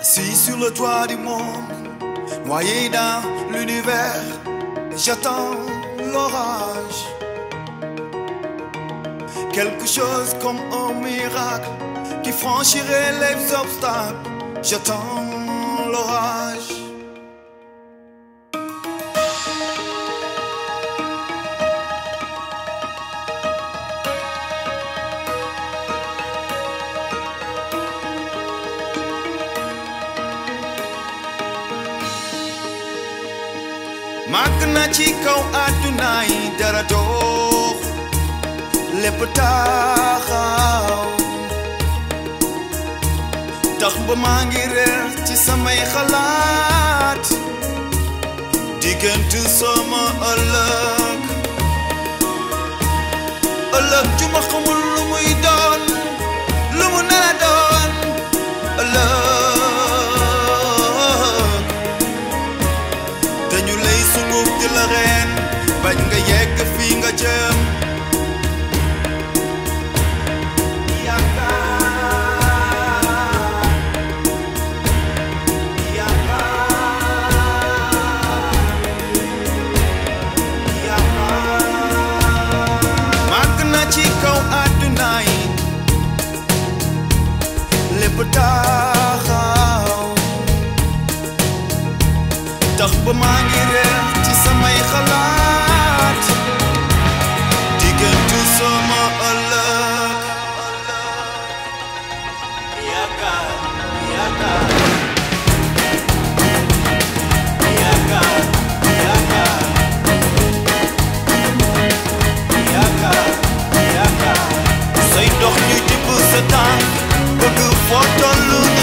Assis sur le toit du monde, noyé dans l'univers, j'attends l'orage. Quelque chose comme un miracle qui franchirait les obstacles. J'attends l'orage. Makna chikau atunai darato lepetagau Dag bemangi rer ci samay xalaat Digentu sama ëllëg ëllëg ju ma xamul la reen bañ nga yegg fii nga jëm. doch på mange rett som jeg har lært. Digger du sommer og? Ja, ja, ja. Doch nicht die böse Tag, wo du vor der Luni.